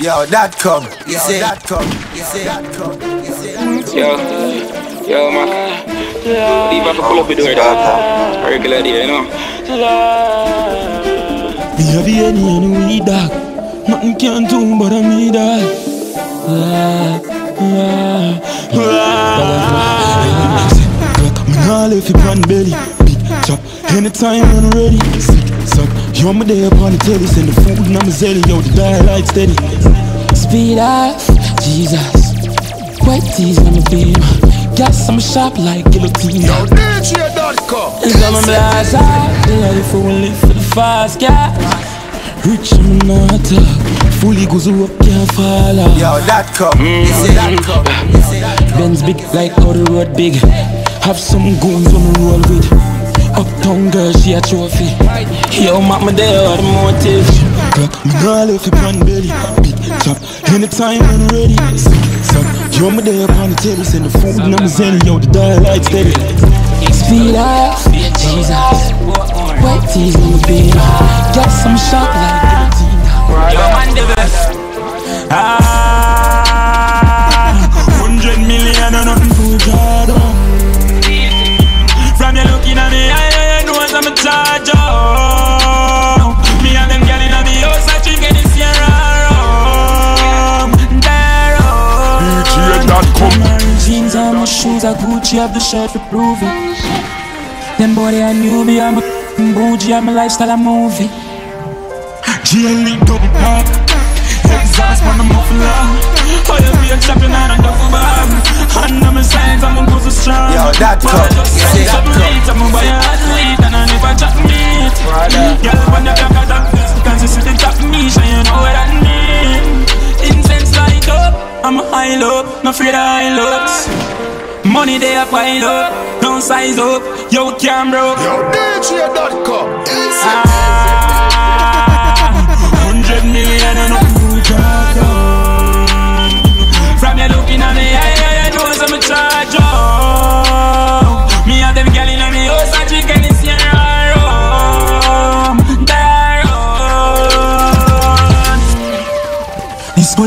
Yo, that come. You say that come. You say that come. You say that come. Yo, yo, man. Leave up a pull up the door, dog. Regular day, you know. Me have the any and we dog. Nothing can do but I me dog. Ah, ah, ah. Me nah left you pan belly. Big chop. Anytime when ready. Sick, suck. Yo, me there upon the telly. Send the food and I'm a zelly. Yo, the dial light steady. Speed off, Jesus. White tees on the beam. Gas, I'm sharp like guillotine. Yo, DJ Dotcom. And I'm a blast out. Yeah, you fool live for the fast gas. Rich I'm not talk. Fully goes up, can't fall off. Yo, that come. You say that come. You say that come. Benz big like how the road big. Have some goons on the roll with. Uptown girl, she a trophy. Yo, mama, there are the motive. Girl, me nah left you pan belly. Big chop, anytime when ready. Sick, suck. Yo, me there upon the table. Send the food and I'm zen. Yo, the dial light steady. Speed off, Jesus. White tees on the beam. Got some shot like guillotine. Yo, man, the best. Ah, My jeans and my shoes are Gucci, have the shirt to prove it. Them body I knew me, I'm a bougie, I'm a lifestyle, a movie. GLE double pop, exhaust on the muffler. Oh, you be a champion and a duffel bag. And I'm a signs, I'm a goose strong. Yo, that But come. I just You say say that something come. late, I'm a boy athlete, and I never chat meat. Girl, when you back at that, consistently chat me, so you know what I mean. Incense light up, I'm a high low, no afraid of high looks. Money they a pile up, don't size up, yo can't broke. Yo, DJ Dotcom. Ah, Hundred million and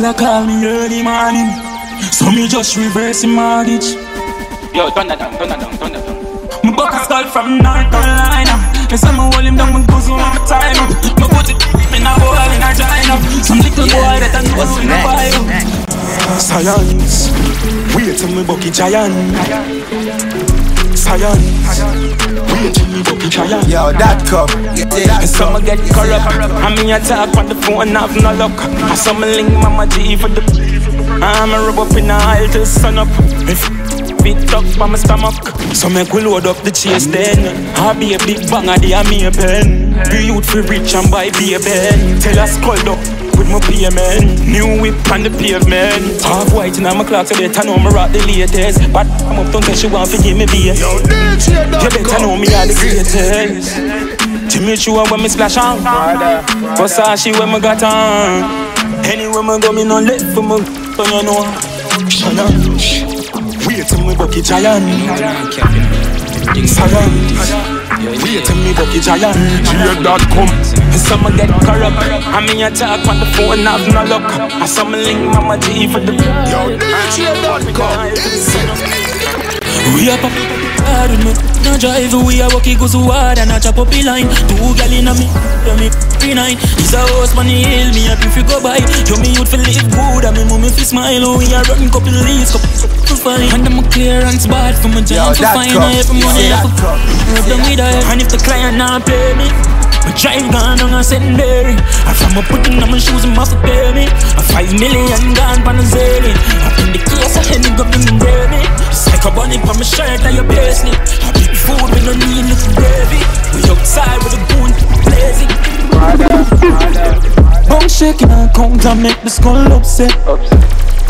This girl a call me early morning, so me just reverse the mortgage. Yo, turn that down, turn that down, turn that down. My buck a skull from North Carolina. They say me hold him down, my goes on my time up. My put it in a hole in a China. Some little boy that I know in the fire. Science, wait till me bucky giant. Science, Yo, that say that And some get corrupt. I mean, I talk on the phone, have no luck. I some link mama G for the. I'm a rub up in the aisle till sun up. If beat up on my stomach, so make we load up the chase then. I be a big bang of the me a pen. Be youth for rich and buy be a ben. Tell us called up. With my payment, new whip on the pavement. Half white in my clock, so better know me rock the latest. But I'm up to she want to give me beer. Yo, You better know DJ.com. me are the greatest. To make sure when me splash on, Versace when me got on. Anywhere me go, me no left for me. So you know, Shana. Wait till me bucky giant. Sagan. Wait till me bucky giant. DJ Dotcom. Some get corrupt. I mean, I talk on the phone, have no luck. I some link mama G for the. Yo, DJ Dotcom. We up hard with me. No drive, we a walk, it goes hard and I chop up the line. Two gal in a me, yeah me nine. This a house money hail me up if you go by. Yo me youth for live good and me mummy fi smile. Oh, we a run couple leaves, couple fine. And I'm a clearance bad for my Yo, job for that fine. come. I every money say I that for come. rub them with her. And if the client not pay me. My drive gone on a secondary. I from a putting on my shoes and my for pay me. A five million gone on a zillion. I in the case I of any go bring gravy. Psycho bunny on my shirt and your bracelet. A big food we no need little gravy. We outside with a goon blazing. Bone shaking and count and make the skull upset.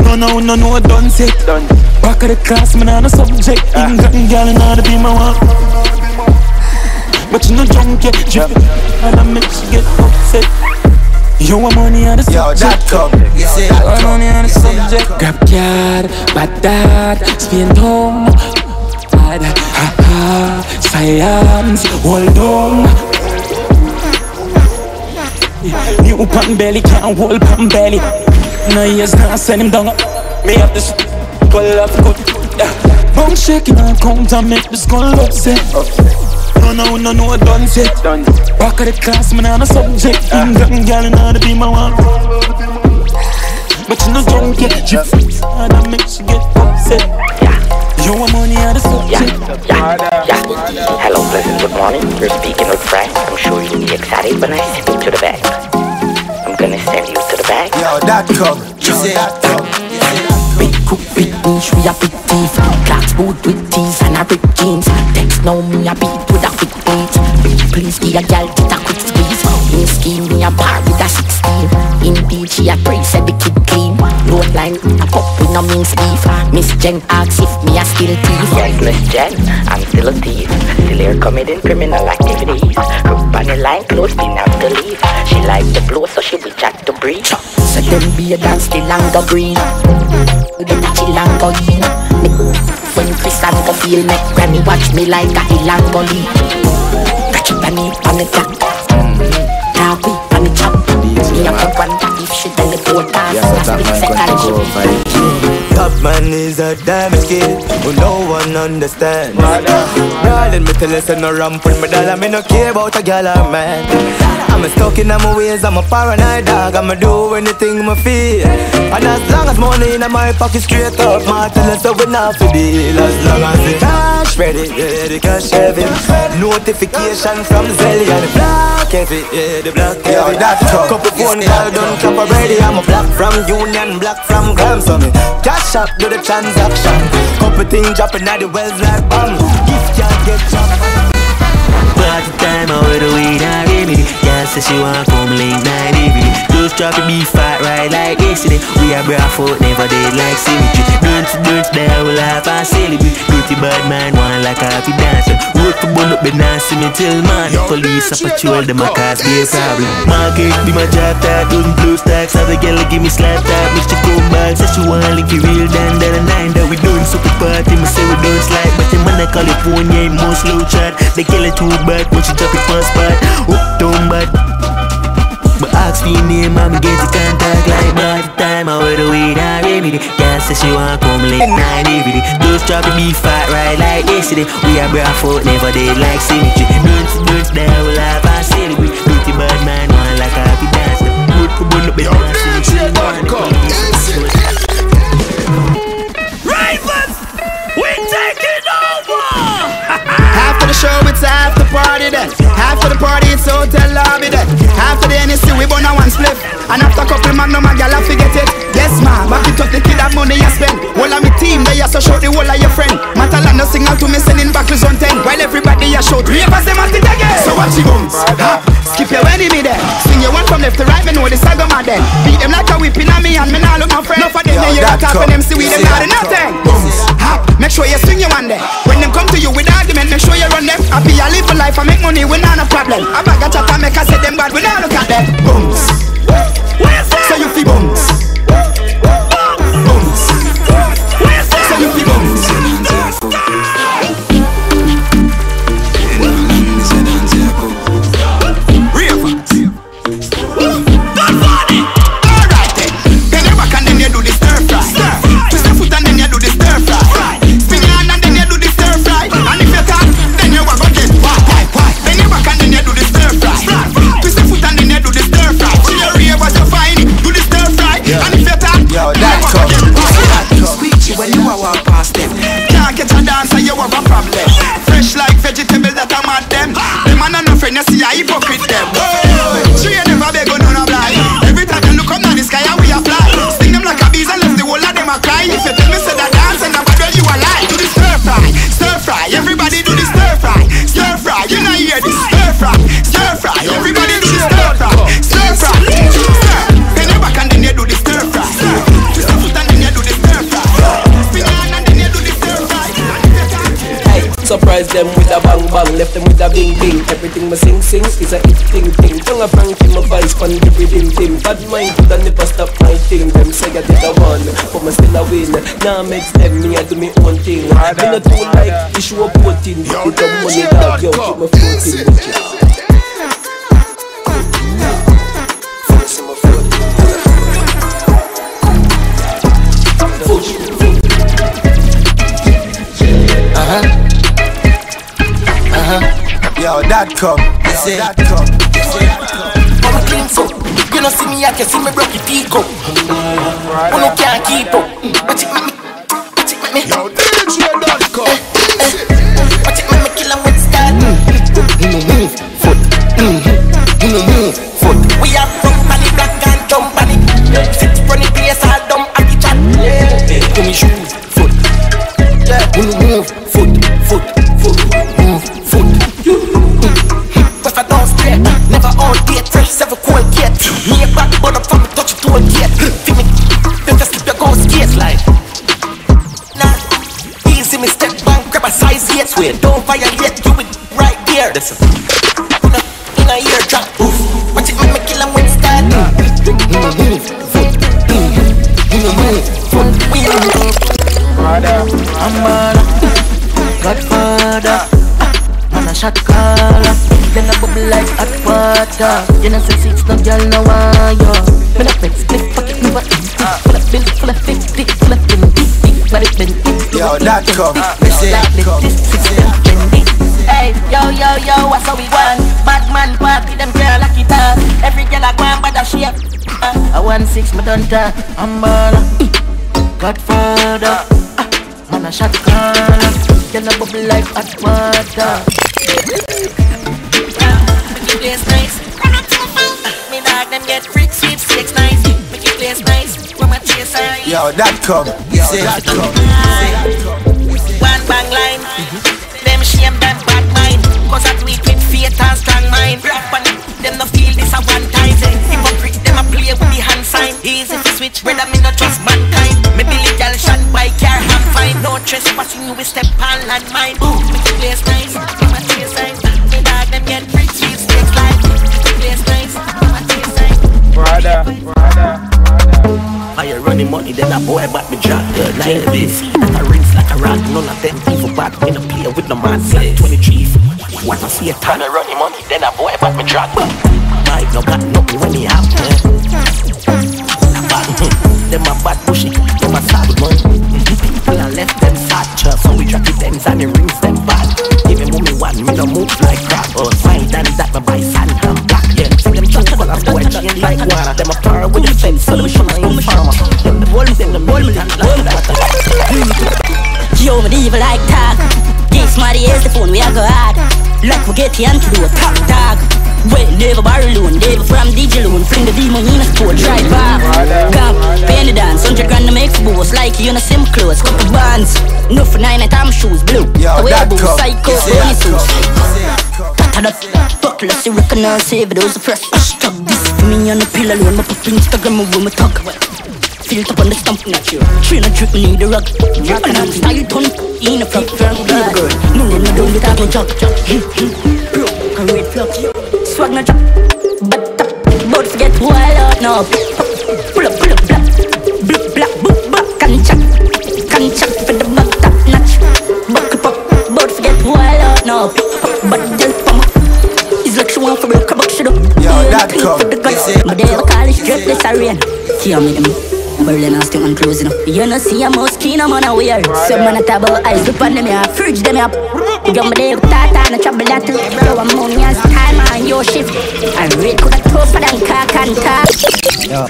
No, no, no, no, done set. Back of the class, man, on a subject. Ah. Even got girl in order to be my one. But you no drunk yet, drip it, and I make she get upset. You want money on the Yo, that subject. come. You say that Want come. money on the You say subject. Grab card, bad dad, spin home. Bad, ha ha, science, hold on. New pan belly can't hold pan belly. No years now, send him down. Me have this, well off good. Yeah. Bone shaking and count and make the skull upset. No, no, no, no, done set. Back of the class, man, I'm a subject. In gun, girl, and I'll be my one. But you know, don't get you and make you get upset. You want money out of subject. Yeah, yeah. yeah. Hello, pleasant good morning. You're speaking with Frank. I'm sure you'll be excited when I you to the bank. I'm gonna send you to the bank. Yo, that come. You say that come. Big cook, big niche, we a big thief. Clocks boot with teeth and a big jeans. Text now me a beat with a quick beat. Please give a gal get a quick squeeze. In scheme me a bar with a 16. In beach she a pray said the kid line a cup with no means beef. Miss Jen asks if me a still thief. Yes, Miss Jen, I'm still a thief. Still here committing criminal activities. Group on the line close, didn't have to leave. She like the blow so she will chat to breathe. So them be a dance still and go green. A chill and go in. When Chris and go feel make granny watch me like a go lead. Catch up on it on the top. One tap if she tell the boat off. Yeah, so that man going to go fight. Top man is a damage kid who no one understands. Darling, me tell you, say no ramp with me dollar, me no care about a gal or man. I'm stuck in my ways, I'm a paranoid dog, I'ma do anything my feel. And as long as money in my pocket straight up, my tell us so we not for deal. As long as the cash ready, yeah, the cash heavy. Notification from Zelly and the black heavy, yeah, the black Yo, heavy. that. Couple phone call done, clap already. I'm a black from Union, black from Gram, so me cash up do the transaction. Couple things dropping at the wells like bomb. Gift can't get chopped. Just drop it be fat right like yesterday We are bra foot never dead like symmetry Don't don't there will laugh and celebrate Dirty bad man want like a happy dancer. Road to bun up the dance me till man Police a patrol them a cause be a problem. Market be my job tag Doing blue stacks. Have a girl give me slap tag Make she come back. Say she want link it real than that a nine That we doing super party. Me say we don't slide But the man I call it phone yeah more slow chat. They kill it too bad When she drop it first spot Up oh, down bad for name, I'ma get the contact like by the time I wear the weed and remedy. Girl says she wanna come late night DVD. Those drop be fat right like yesterday. We are bra foot, never dead like symmetry. Don't don't there will laugh and celebrate. Dirty bad man want like a happy dancer. Good for bun up the dance. After the show, it's after party then. Party, it's hotel lobby then. After the NSC, we burn a one split. And after couple magnum, a gal forget it. Yes, ma, back it up the kid that money you spend. All of me team, they are so short the whole of your friend. Matalan no signal to me sending buckles on 10. While everybody a shout, ravers them at it again. So what you bums? Ha, skip your enemy there. Sing your one from left to right, me know the saga mad then. Beat them like a whipping on me and me nah look my friend. No for them, then you that rock up come. and them see we them not nothing. Bums. Ha, make sure you swing your one there. When them come to you with argument, make sure you run them. Happy I live a life, I make money, we not a problem. I bag a chat and make I say them bad, we not look at them. Bums. So you feel. Bums. Surprise them with a bang bang, left them with a bing bing. Everything me sing sing is a hit ting ting. Tongue a prank in my vice, fun every dim dim. Bad mind could never stop my thing. Them say I did a one, but me still a win. Now makes them me I do me own thing. Me not too like issue of voting. Put the money dog, yo, keep my floating. Yo, that come. You say that come. You say that come. Clean so You know see me, I can see me broke peak up Who no can't keep up mm. Watch it make me Watch it make me Yo, DJ that come. Eh. Water You know say six no girl no wire Me no flex clip pocket me what Full of bill, full of fifty, full of pin But it been Yo, that come. You say that come. You say that Hey, yo, yo, yo, what's how we want? Bad man party, them girl like it up. Every girl I go and bad a shape I want six, me done that I'm baller Godfather ah, Man a shot caller. Girl a bubble like hot water. Make it place nice. Me dog them get freak sweet six nice Make it place nice From a chaser Yo, that come. Say that come. You say that come. One bang line. Them shame them bad mind. Cause I tweet with faith and strong mind. Rap on it, them no feel this a one time Hypocrite, them a play with the hand sign. Easy to switch, brother me not trust mankind. Me believe y'all shot by car I'm fine. No trespassing, you will step on landmine. Ooh, make the place nice, my taste nice Me dog them get free Brother, brother. I running money, then a boy back me jack. Like this, that a rings like a rock None of them evil bad, me no play with no man. Like 23, what I see a ton of running money Then a boy back me jack. Mike no got nothing when he have. Them a bad bushy, them a sad money People a left them sad. So we drop the dens and the rings them bad. Even when me one, me no move like crap Oh, fine, like water Them a power with the fence, so them show my farmer Them the wolves, them the wolves, and like that Yo, medieval like tag. This money is the phone we are go hard. Like we get the antidote, top dog. Well, never borrow loan, never from DJ loan. Fling the demon in a sport, drive back. Camp, pay the dance, 100 grand to make for boss. Like you in a sim clothes, couple bands. No for nine at shoes, blue. Yo, Away that boo, come. psycho, You say bunny that suits. come. You say that come. Tada, buckle, you recognize, save those fresh. Hashtag this for me on the pillar, alone. My pop Instagram, my woman talk. Feel up on the stump, not you. Train a drip, need the rug. Drip and style ton, in a front, firm, baby girl. No, no, no, don't get out of jog. Bro, a red flux. Swag no drop. But top, but forget wild out now. Pull up, pull up, black. Black, black, book, back, can chop. Can chop for the back, top notch. Buck up, up, but forget wild out now. But just come it's like she want for broke a buck shit up. Yo, that Clean come. for the You say guts. But they ever call it strip, this a rain. Kill me them. Berlin and still closing up. You know see a mouse keen, I'm on a wear. Some man a table ice up on them, yeah. Fridge them up. Young me there, tata, no trouble that. Yo, I'm on your time on your shift. I read could have tougher than cock and cock. Yo.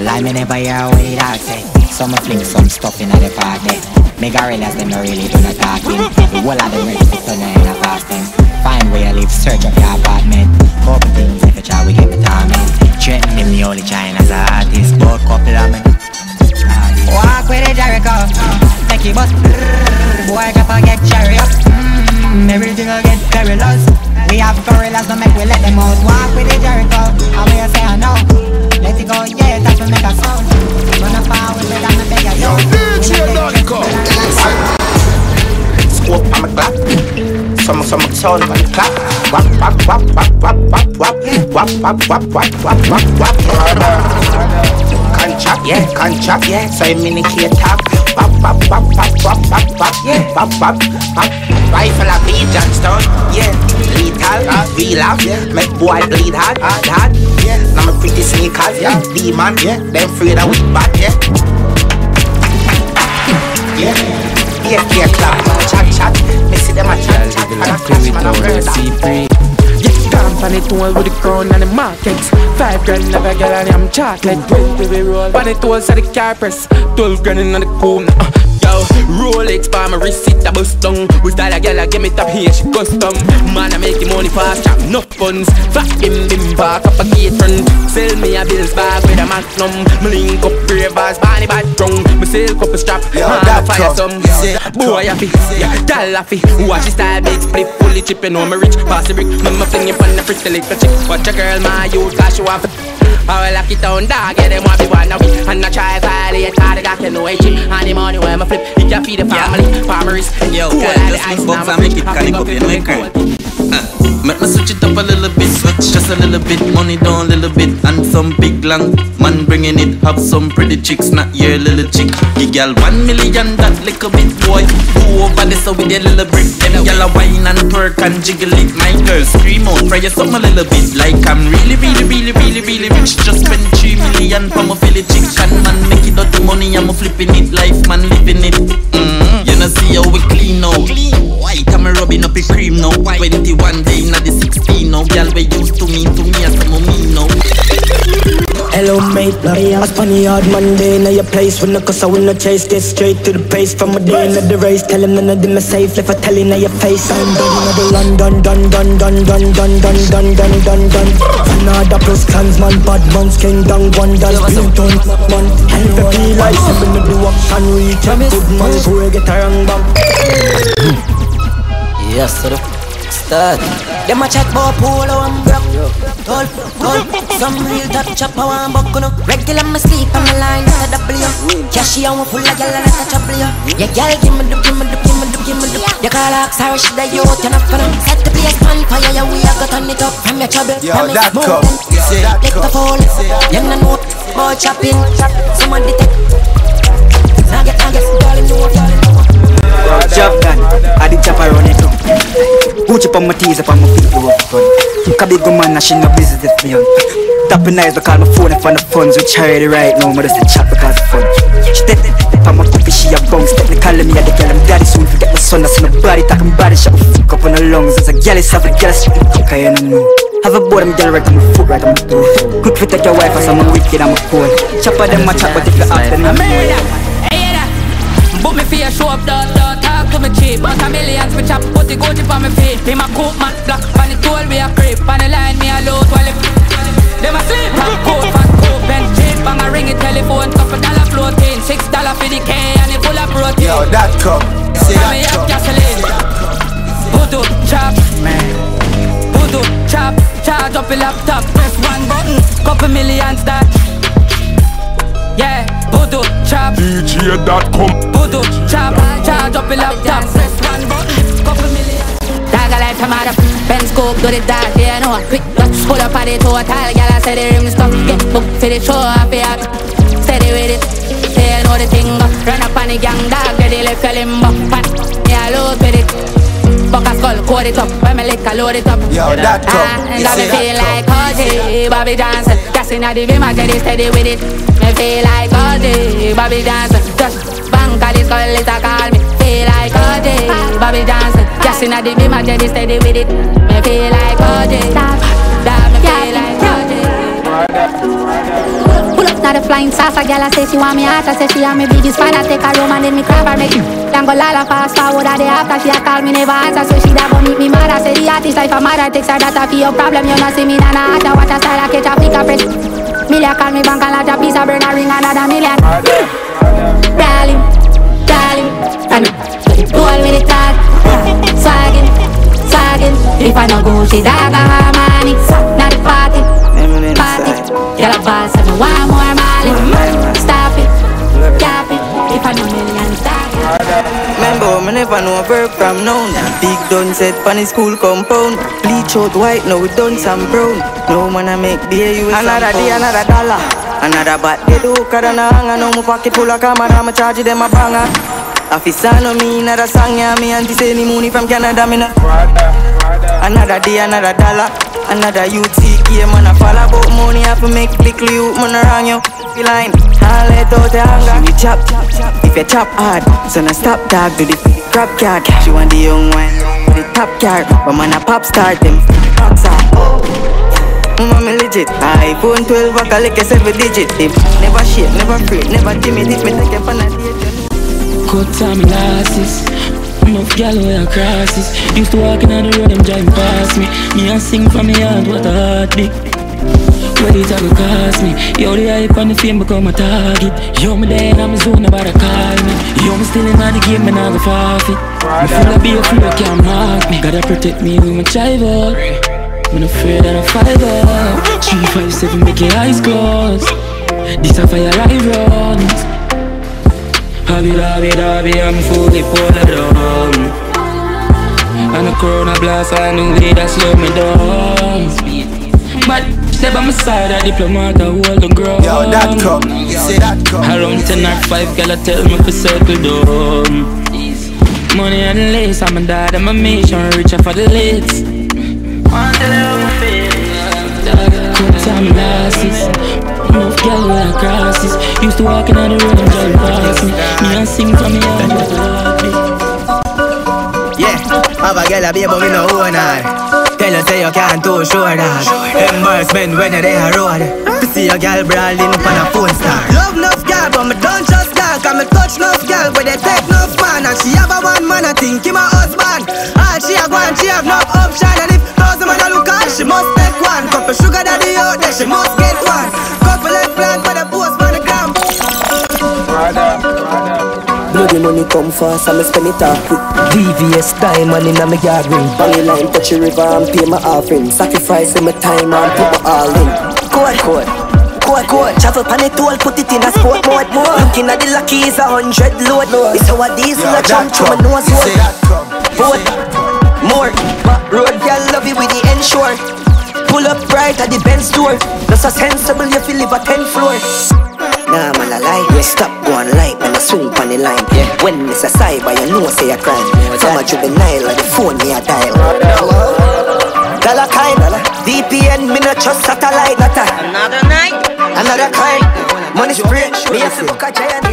Lie me never hear what the dog say. Some fling some stuff in the party. Me gorillas them no really do no talking. The whole of them ready to turn in a fasting. Find where you live, search up your apartment. Couple things if you try we get the torment. Threaten them the only China's a artist. Both couple of me. Walk with the Jericho. Make it bust. Boy, can forget cherry up. Mm, everything will get perilous. We have gorillas, don't make we let them out. Walk with the Jericho. How will you say I know? Let it go, yeah, that's what make a sound. Run up out with it, I'm a beg Yo, DJ Duncan. Scope on my clock. Some some sound on the clock. Wap wap wap wap wap wap wap wap wap wap wap wap wap wap. Contract, yeah, contract, yeah. So I'm in the key top. Wap wap wap wap wap wap wap, yeah. Wap wap wap. Rifle a beat Johnstone, yeah. Lethal, real up, yeah. Make boy bleed hard, hard, hard, yeah. Now my pretty sneakers, yeah. Demon, yeah. Them afraid of weak bad, yeah. Yeah, yeah, yeah, clap, chat, chat. Me see them a chat chat play with all the C3 Yeah, dance on it all with the crown and the markets Five grand of a girl and I'm chocolate Twenty we roll on it all so the car press Twelve grand in the cool uh, Yo, Rolex for my it a bust down. We style a girl, I give me top here, she custom. Man, I make the money fast, chop enough funds Fat bim bim, park up a gate front Sell me a bills bag with a Me link up ravers, Barney bad drunk Me sell couple strap, Yo, man, that I fire some. Yeah. Boy, I fi, yeah, dollar fi Watch the style, big split, fully chip, you know me rich. Pass the brick, me me fling it on the fritz, the little chick. Watch a girl, my youth, cause she want fi I will lock it down, dog, yeah, them want be one of it And I try violate, cause the got you know it cheap And the money when me flip, it can feed the family. Farmers, Yo, cool girl, like the just ice move now, box me and make it Happy calico, go fi you know Make me switch it up a little bit, switch just a little bit, money down a little bit, and some big long man bringing it. Have some pretty chicks, not your little chick. You gal one million, that little bit boy. Go over this with your little brick. Them gal a wine and twerk and jiggle it. My girl scream out, try you something a little bit. Like I'm really, really, really, really, really rich. Just spend three million for my Philly chick. And man make it out the money, I'm a flipping it. Life man living it. Mm-hmm. You know see how we clean now. Clean white, I'm rubbing up a cream now. 21 day, not the 16 now. Gal we used to me, to me as some of me now. Hello mate, I spun a hard Monday Now your place when the cause I wanna chase Get straight to the pace from a day in the race Tell him none of them are safe If I tell him now your face I'm done in the London Dun dun dun dun dun dun dun dun dun dun Canada plus clansman Bad man's king down wonders Built on man And if you feel like Seven to do action reach a Good man before you get a wrong bam Yes, sir. Start. Them a chat about polo and broke. Hold, hold. Some real top chopper one buck, know. Regular me sleep on my line, that's a W. Cashy on full of gyal and that's a trouble, yo. Yeah, gyal, give me the, give me the, give me the, give me the. You call her sorry, she the you know, for them. Set the place on fire, yeah, we a go turn it up from your trouble. Yo, that smoke cup. them. You see that the fall. Them no know about chopping. Somebody take. Now get, now get, darling, know, darling, know. Job done, I did chop around it up. Gucci on my tees up on my feet to work fun Cause big man, she no business me on Tapping eyes, they call my phone and find the funds With charity right now, but just a chat because of fun She take on my coffee, she a bounce. Technically me a the girl, I'm daddy soon Forget my son, that's in the body Talking body, shut the fuck up on the lungs. As a girl, it's have a girl, she the cook, I don't know. Have a board, I'm girl right on my foot, right on my toe. Quick fit take your wife, as I'm a wicked, I'm a cool Chopper them a chop, but if you ask them, I'm Murder. Hey, yeah, that. But me fear show up, don't, don't talk to me cheap. But a millions me chop, put the Gucci on me feet. Me my coat man black, on the toll we a creep. On the line me a load while it. Them a sleep, and coat, fat coat, bench cheap. Bang a ring it, telephone, couple dollar floating. Six dollar for the K and it full of protein. Yo, that cup. You see that cup. gasoline. Voodoo, chop, man voodoo, chop. Charge up the laptop, press one button, couple millions that. Yeah, voodoo, chop. DJ Dotcom. Voodoo, chop, charge up the laptop, press one button, couple million. Dagger like tomato, Benz coke, do the dark, yeah, I know. Quick, but pull up on the total, gyal, I say the rim stuff. Get booked for the show, off the act. Steady with it, yeah, I know the thing. Uh. Run up on the gang, dog, get the left your limbo. Pan, yeah, load with it. Buck a skull, coat it up, when me lick, I load it up. Yo, that cup. Ah, and I see me feel like OJ, Bobby Johnson. Gas inna the beam, I get it steady with it. Me feel like OJ, Bobby Johnson. Just bang, cause this girl is a call me. Feel like OJ, Bobby Johnson. Gas inna the beam, I get it steady with it. Me feel like OJ, that me feel Up the flying saucer, girl, I say she want me hot. I say she want me biggest fan. I take her home and then me grab her, make. Then go lala fast forward at the after. She a call me never answer, so she da go meet me mad. I say the artist life a matter. Takes her data for your problem. You not see me na na hata. Watch her style, I catch a pick a press. Million call me bank and lot a piece of burn a ring another million. Darling, darling, and hold me the tag. Swaggin', swaggin'. If I no go, she dagger her money. Not the party, party. Girl, I pass one more Molly. Stop it, cap it. If I no millions, dagger. Remember, me never know a verb from noun. Big done set pan the school compound. Bleach out white, now we done some brown. No man I make beer, you Another day, another dollar. Another bat, they do cut and a hanger. Now my pocket full of camera, I'ma charge them a banger. Officer no me, another song, yeah. Me auntie say me money from Canada, me not. Another day, another dollar. Another youth seek, yeah, man, I fall about money, I for make little you, man around you. Feel line, I let out the anger. She be chop, if you chop hard, so now stop dog do the crap card. She want the young one, the top card, but man a pop star them. Box oh. Mama me legit iPhone 12 back a like a 7 digit If Never shake, never afraid, never timid If me take you on a date Cut time glasses Enough gal wear crosses Used to walk in the road, them driving past me. Me a sing from me heart, what a heartbeat. What it a go cost me Yo, the hype and the fame become a target. Yo, me there in my zone, nobody call me. Yo, me still in the game, me not go forfeit. Me full of beer, full of can't mark me. Gotta protect me with my chive up. I'm afraid that I'm five up. Three, five, seven, make your eyes close. This a fire I runs Hobby, hobby, hobby, I'm fully pulled down And a corona blast, I knew it, that slow me down. But step on my side, a diplomat, I hold the ground Yo, that come, say that come. Around 10 or 5, girl, I tell me to circle down. Money and lace, I'm a dad, I'm a mission, reach out for the lids Cut time glasses Enough girl wear crosses. Used to walk in the road and drive past me. Me and sing from me heart Yeah, have a girl a baby, but me no own her Tell her say you can't too sure that. Embarrassment when you're there road To see a girl brawling up on a phone star. Love enough girl, but me don't trust girl Cause me touch enough girl, but they take enough man And she have a one man, I think he my husband. All she a want, she have no option. And if thousand man a look at, she must take one Couple sugar daddy out there, she must get one Couple eggplant for the post for the gram Bloody money come fast, and me spend it all quick. VVS diamond in a me yard ring. Bang line, touch the river and pay my offering. Sacrifice in my time and put my all in. Code, code. Code, code. Travel pan it all, put it in a sport mode. More. Looking at the lucky is a hundred load. It's how a diesel a jump through my nose hole. Boat. More. Back road, girl love you with the ensure. Pull up right at the Benz store. Just a sensible, you feel live a 10 floor. Nah, man, I lie. Yeah. Stop going light, man, I swing on the line. Yeah. When it's a cyber, you know, say a crime. From a juvenile, or the phone me a dial. Dollar kind, VPN, me no trust satellite, not a. Another night, another kind. Money spray, me have to book a giant.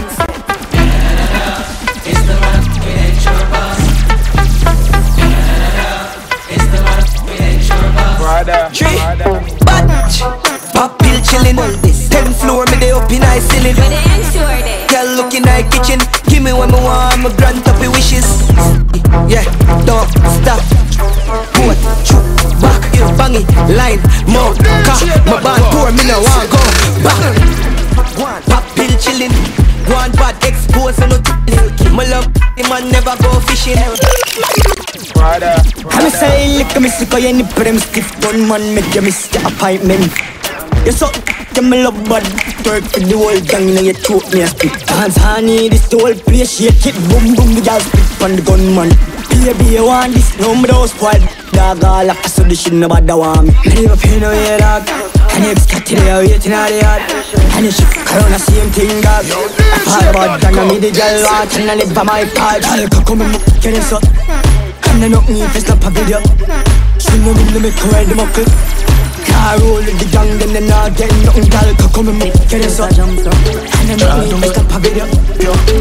Of any prim stiff gun man make you miss your appointment. You so them love bad work for the whole gang you choke me a spit. Dance honey this the whole place shake it boom boom the gal spit on the gunman. Baby you want this no me don't. Dog all up so this shit nobody want me. Me never pay no way dog. And you got to there waiting at the yard. And you around the same thing dog. I fall about and I need the watch and I live by my part. Gal come and get it so. And I don't need to stop a video She know me to make her ride the muckle Car roll with the gang then they not get nothing Gal can come and make it up And I don't need to stop a video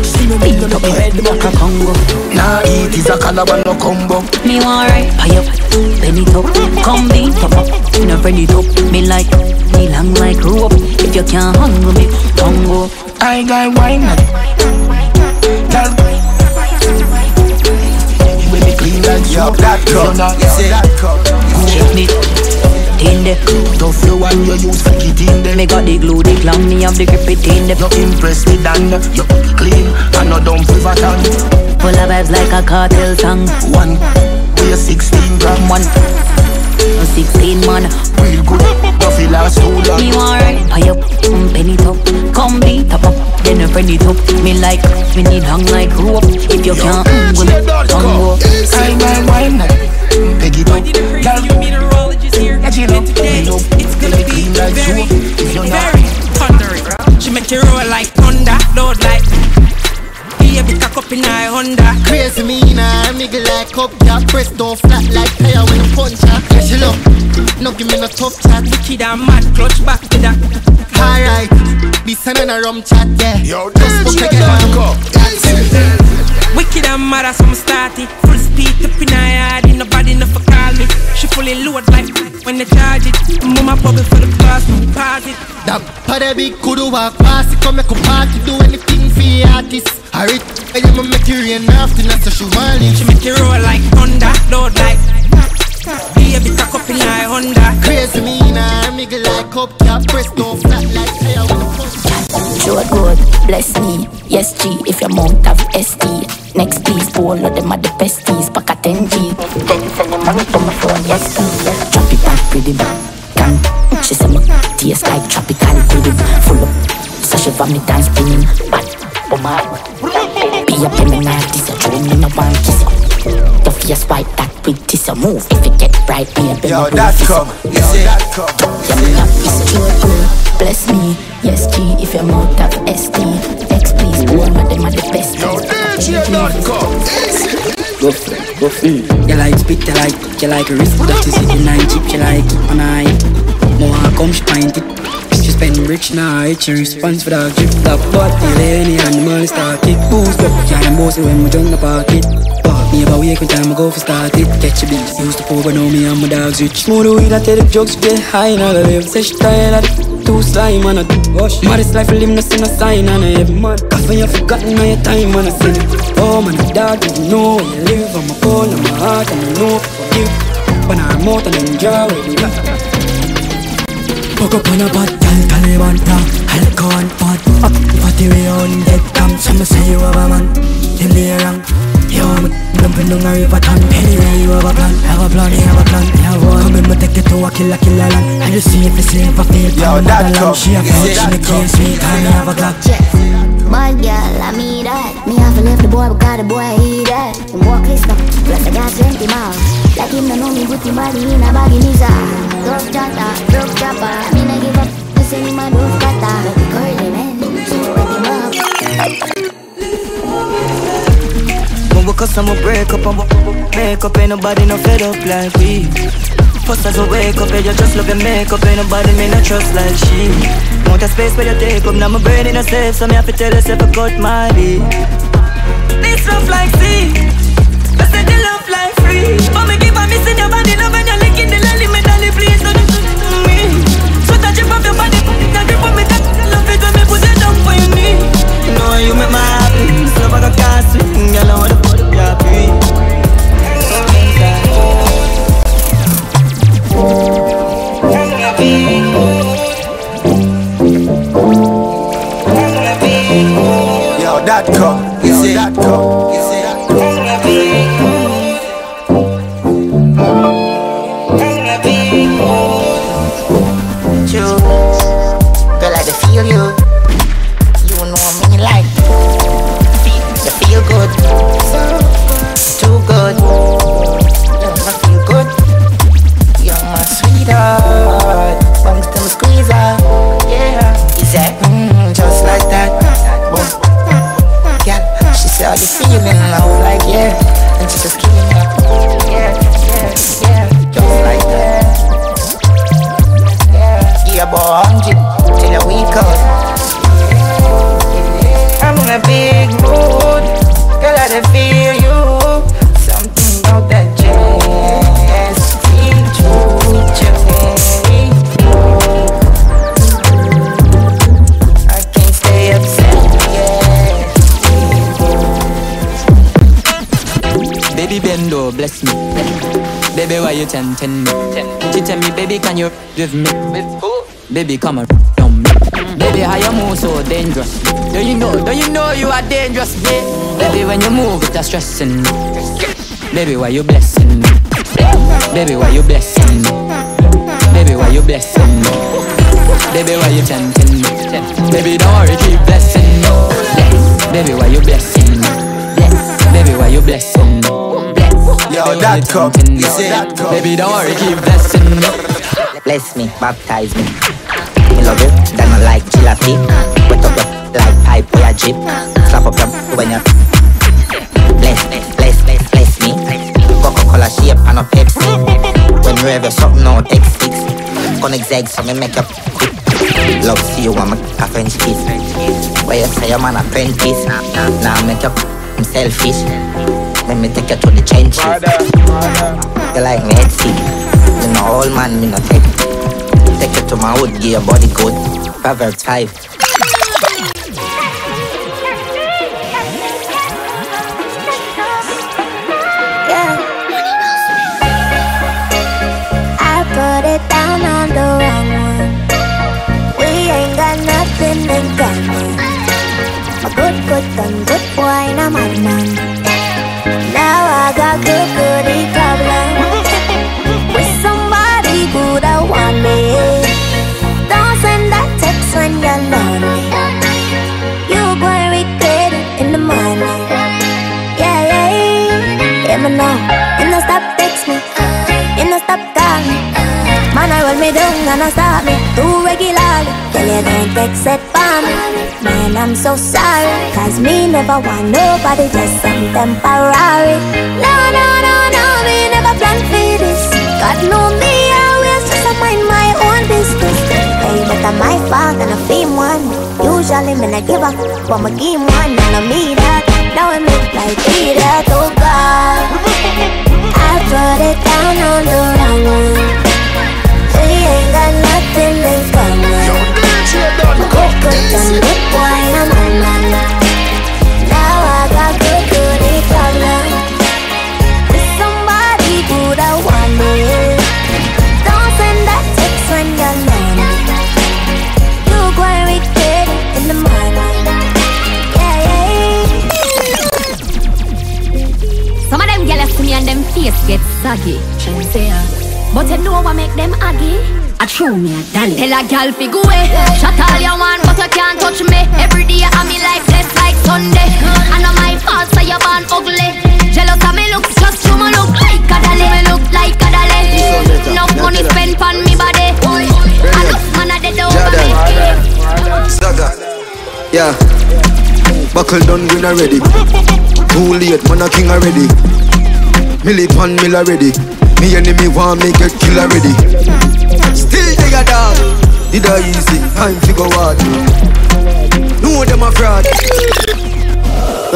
She know me to make her ride the muckle Congo Nah, eat is a calabar no combo. Me want right, pay up, bend it up Come beat up, you know bend it up Me like, me long like rope. If you can't hang with me, Congo I got wine Girl Yo, that come, you say that come Check me, in there Tough the one you use for it in there Me got the glue, the clang, me have the grip it in there You impress me Dan You clean. And no with a tongue Full of vibes like a cartel song. One, weigh 16 gram One, 16 man. Real good, feel last so long. Me want right, pay up, mm, penny top. Come beat up, up, then you bend it up Me like, me need hang like rope If you can't, mm, with me, Congo I my wine Peg it up. Girl, you meteorologist here. Catch it up. It's gonna be very, very thundery She make you roll Baby cock up in her Honda. Crazy me nah, nigga like up yeah, Press don't flat like tire when you punch her. She look, no give me no tough chat. Wicked and mad, clutch back to that. And a rum chat, yeah. Yo, DJ Darko. Wicked and mad as I'm started. Full speed up in her yard, ain't nobody never call me. She fully load like when they charge it. Move my bubble for the class, no it. That party big could walk past it, come make a party, do anything for the artist. Alright, I am make it rain often, that's so she want it. She make it roll like thunder, load like. Baby, cock up in her Honda. Crazy me nah, me go like up cap, press no flat like fire with a punch. Sure good, bless me. Yes, G, if your mount have ST. Next, please, all of them are the besties. Pack a 10 G. Then send the money to my phone. Yes, please. Yes. Drop it back, pretty back. Can. She say my taste like tropical pudding. Full up. So she vomit and spinning. Bad. Oh my. Be up in my this a dream in a one kiss. The face white that pretty so move. If it get right, baby, Yo, me that come. Yo, that come. Yeah, me love is true, true. Bless me, yes, G, if your mouth have ST. X, please, all of them are the best. Yo, DJ Darko. Easy. Go for it, go for it. You like spit, you like, you like wrist That is it, the nine chip, you like it on eye More come, she pint it She spend rich now, it's your response for that drip That body, any animal start it Boost up, yeah, I'm bossy when we jump the pocket But me about wake when time I go for start. It Catch a beat, used to pour, but now me and my dogs rich Smooth the weed, I tell the jokes, get high and all of them Say she tired of the too slime and a wash. Maddest life, live no sin a sign and a heavy man. Cause when you forgotten all your time and a sin Oh man, dad, you know where you live I'm a phone, I'm a heart and I know I forgive When I'm out and enjoy what you got. Fuck up on a bad gal, Taliban, yeah Alcohol, pot, up, party way on dead cam Some say you have a man, them be wrong Yo, I'm dumping on a river town Anyway, you have a plan, have a plan, have a plan have one, come me take it to a killer, killer land And you see if see if I feel Yo, that motherland. She a see she make you sweet, and me have a Glock Bad girl, I mean that. Me have to left the boy because the boy he that. Him walk list up, plus I got 20 miles. Like him no know me, put him body in a bag in his eye. Dove chatter, broke chopper. Me nah give up, me say him a dove cutter. Let curly man, so wet him up. Cuss and we break up and make up. Ain't nobody no fed up like we. First as we wake up, yeah, you just love your makeup. Ain't nobody me no trust like she. Want a space where you take up. Now my brain in a safe So me have to tell yourself I got my beat. This love Baby, come on, on me. Baby, how you move so dangerous? Do you know? Do you know you are dangerous, babe? Baby, when you move, it's stressing me. Baby, why you blessing me? Baby, why you blessing me? Baby, why you blessing me? Baby, why you tempting me? Baby, don't worry, keep blessing me. Baby, why you blessing me? Baby, why you blessing me? Yo, that come. You see that come. Baby, don't worry, keep blessing me. Bless me, baptize me. Love you, then I like jalopy. Wet up your like pipe or your jeep. Slap up your when you bless, bless, bless, bless me. Coca-Cola shape and a Pepsi. When you ever something out, take sticks. Connect eggs so me make up quick. Love see you, I'm a French kiss. Where you say I'm an apprentice. Now make you I'm selfish. Let me take you to the trenches. You like me sick. Me no old man, me no take. Take you to my hood, give your body good. Proverbs 5. Yeah. I put it down on the wrong one. We ain't got nothing in common. A good, good good boy, madman. Me down and I stop me. Too regularly. Tell you don't it for me. Man, I'm so sorry. Cause me never want nobody, just some temporary. No, no, no, no, me never plan for this. God know me, I always just mind my own business. Hey, but I'm my fault and I feel one. Usually, me not give up, but my game one and I me that. Now I make like that, oh God. I put it down on the wrong one. Some of them girls see me and them face get saggy. But you know what make them aggy? I true me a dolly. Tell a gal fi go away. Shut all you want, but you can't touch me. Every day I me like this, like Sunday. I know my fault, so you born ugly. Jealous of me looks, just show me look like a dolly. Me look like a dolly. Enough money spent on me body. I look man a dead over me. Saga. Yeah. Buckle done win already. Too late, man a king already. Millie pan mill already. Me enemy want me get kill already. Still they a dog. Did I easy? Time to go hard. Know them a fraud.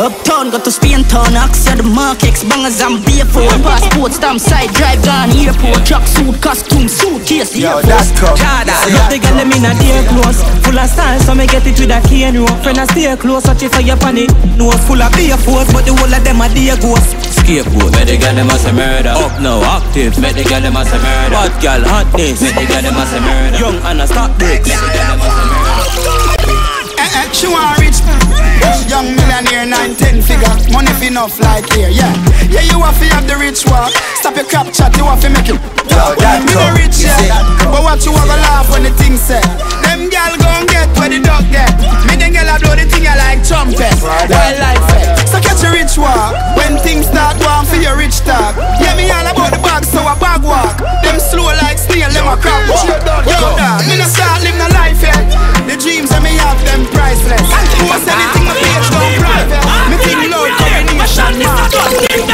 Uptown, got to Spain town, Axia the markets, bangers and B4 Passport, stamp side, drive down, airport, truck suit, costume, suitcase, Yo, that's Chada, love the girl them in a dear clothes Full of style, so me get it with a key and rope Friend I stay close, watch it for your panic No full of beer force, but the whole of them a dear ghost Scapegoat, make the girl them a say murder. Up now, active, make the girl them a say murder. Bad girl, hotness, make the girl them a say murder. Young and a stop bricks, make the girl them a say murder. Eh, eh, she want rich. Young millionaire, 9, 10 figure. Money fi enough like here, yeah. Yeah, you have to have the rich walk Stop your crap chat, you have to make it Yo, that Me come. the rich, yeah. But what you wanna laugh when the thing said Them gal gon' get where the dog get. Me them gal a blow the thing I like trumpet. Wildlife. So catch a rich walk. When things start going for your rich talk. Yeah, me all about the bag, so I bag walk. Them slow like snail, them a crap walk. Yo, dog, me no start live no life yet. The dreams that me have, them priceless. Post anything my page go private. Me think loud combination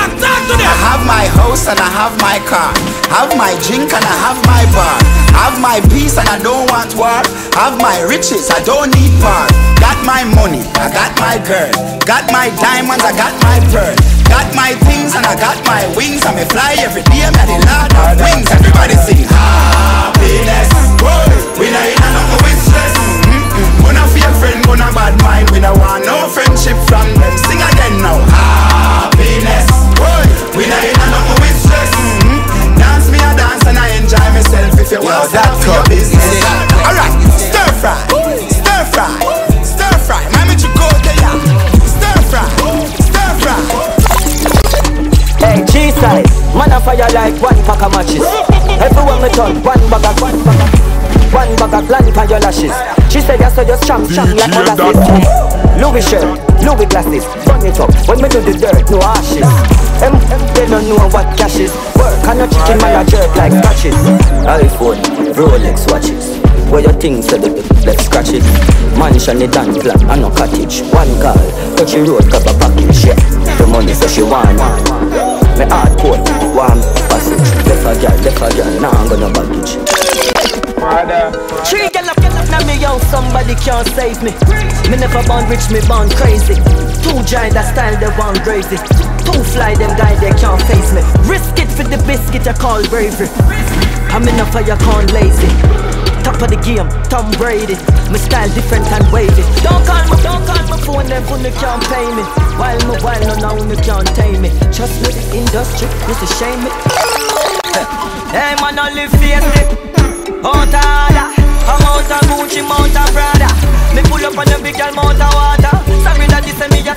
I have my house and I have my car. Have my drink and I have my bar. Have my peace and I don't want war. Have my riches, I don't need part. Got my money, I got my girl. Got my diamonds, I got my pearl. Got my things and I got my wings. I may fly every day, I'm at the lord of wings. Everybody sing happiness. Whoa, we not in nothing with stress. Mm-mm. Gonna feel friend, gonna bad mind. We don't want no friendship from them. Sing again now. Happiness. Whoa, we not in nothing with stress. Dance me a dance and I enjoy myself. If you want that for your business. Alright, stir fry, stir fry, stir fry. Mami chicote ya. Stir fry, stir fry. Hey, G-size, man a fire like one pack of matches Everywhere me turn, one bag of, one bag of One bag of blunt on your lashes. She said you saw your strong, strong like molasses. Louis shirt, Louis glasses. Burn it up, when me do the dirt, no ashes. Them, them, they don't know what cash is Work and a chicken man a jerk like scratches. iPhone, Rolex watches. Where your things said let's scratch it. Mansion the dance plan and no cottage. One call, touch the road, grab a package, yeah. The money so she want Me hard code, warm passage. Left a girl, left a girl, now I'm gonna baggage Three gyal up na me house can't save me. Me never born rich, me born crazy. Two giant that style they want crazy. Two fly them guy they can't face me. Risk it for the biscuit I call bravery. I'm in a fire can't lazy. Top of the game, Tom Brady. My style different and wavy. Don't call me, don't call my phone, them phone can't pay me. While me while no now you can't tame me. Trust me, the industry is a shame me. Hey man, I live fiercely. Out of order. I'm out of Gucci, out of Prada. Me pull up on the big girl, out of water. Sorry that this is me a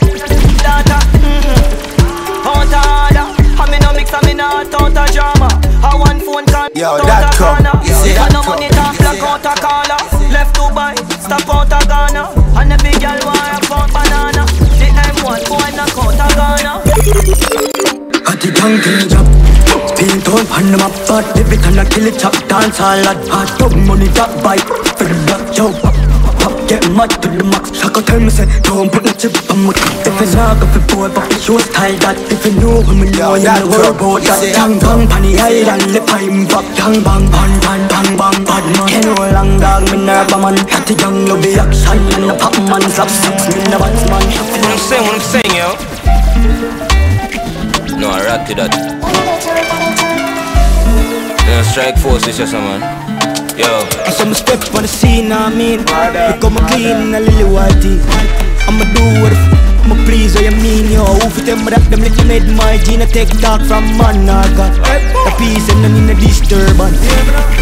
data. Mm-hmm. Out of order. I'm in a mix, I'm in a out of drama. I want phone call, Yo, out that of come. corner. See that no money talk, black out of collar. Left Dubai, stop out of Ghana. And the big girl want a banana. The M1 boy knock out of Ghana. Got the young thing job Paint on pan them up But live it and I kill it chop Dance all that hard dog money that bite For the black yo pop pop Get mad to the max. Shaka tell me say Don't put no chip on my If it's not go for boy But show style that If you know who me know You that know drop. about that. You say Tang bang pan the island Lip I'm back Tang bang pan pan Tang bang bad man. Can oh, no long dog Me nerve man. Got the young love the action And the pop man. Slap six Me the bats man. What I'm saying, what I'm saying, yo. No, I rat to that. Then strike force is just a man. Yo. I saw me step on the scene, I mean Look how me clean, a little whitey I'ma do what I'ma please what you mean, yo. Who for them rap them little made my gene take talk from man, I got The peace and none in the disturbance.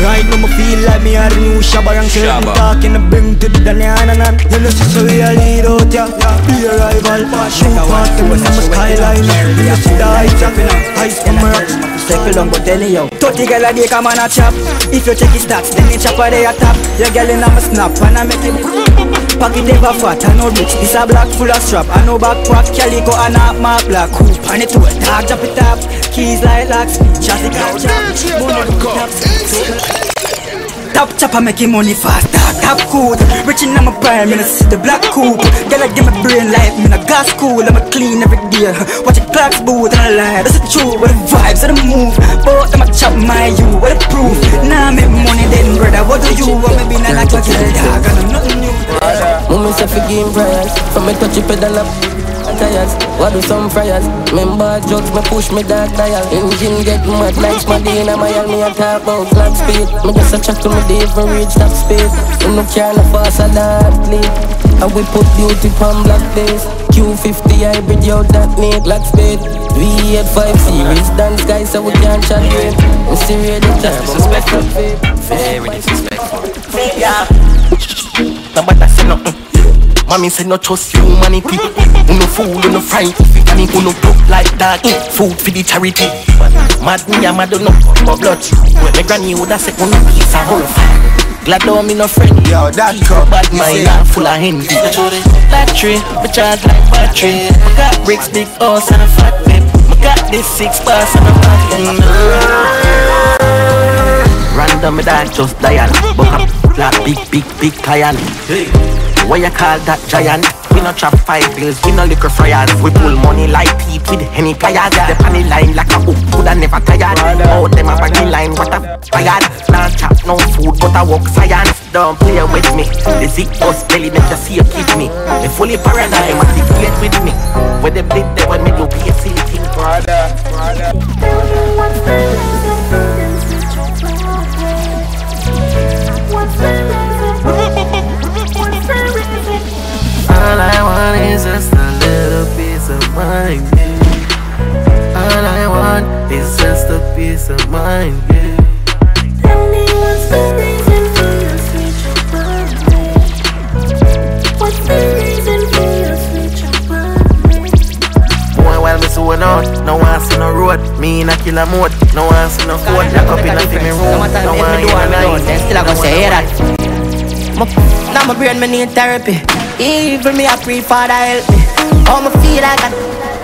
Right now me feel like me are new Shabba Rank certain talk and I bring to the Dananan You know so we a lead out, yeah. Be a rival, shoot part them in my skyline. You know see the heights, yeah. Heights from my rocks Circle down, but tell you 30 girl a day come on a chop If you check his stats, then you chop a day a top Your girl in a my snap and I make him. Pocket ever fat, I know rich. This a black full of strap I know backpack, calico and a mark black Hoop on it to a dog, drop it up. Keys like lock, speed, chassis car Top chopper making money fast, top, cool. Rich in my prime, in the black coupe. Girl I give my brain life, me a gas cool I'm a clean every day, watch the clocks boot and I lie. That's the truth, what the vibes and the move. Both them a chop my you, what the proof? Now nah, make money then brother, what do you want? Me be like a kill dog, I know nothing new. Moments of game prayers From me touch it pedal up Tires, what do some fryers? Remember drugs, me push me dark dial. Engine get mad like Smaddy in a mile. Me a talk about clock speed. Me just a check to me day for reach top speed. Me no care no faster than athlete And we put beauty on black days. Q50 hybrid, yo that need black speed. V85 series, dance guys so we can't chat with Me serious the time, disrespectful Very disrespectful. Yeah. Nobody say nothing. Mommy say no trust humanity. Who no fool, who no fright. And who no broke like that. Food for the charity. Mad me, I'm mad no but blood. My granny would have said one piece of whole Glad though me no friend. Yo, that a bad mind and full of envy. Battery, me charge like battery. I got bricks, big horse and a fat bed. I got this six bars and a fat Random me that just Book up like big, big, big client What you call that giant? We no trap five bills, we no liquor fryers We pull money like peep with any pliers The panny line like a hook, coulda never tired. Oh, them a baggy line, what a tired. Nah chop no food, but I walk science. Don't play with me. The zip bus belly make you see a kid me? Me fully paradigm, articulate with me. Where the bleed, they when me do be a silly thing. Brother, brother All want is just a little piece of mind, yeah. All I want is just a piece of mind, yeah. Tell me what's the reason for your switch up on? What's the reason for your switch up on me? Boy, while me so out, no one see no road. Me in a killer mode, no one see no phone. Lock up in a fi me room, no one in a night. Then still I go say that My- Now my brain me need therapy. Even me I pray for Father help me. How me feel like I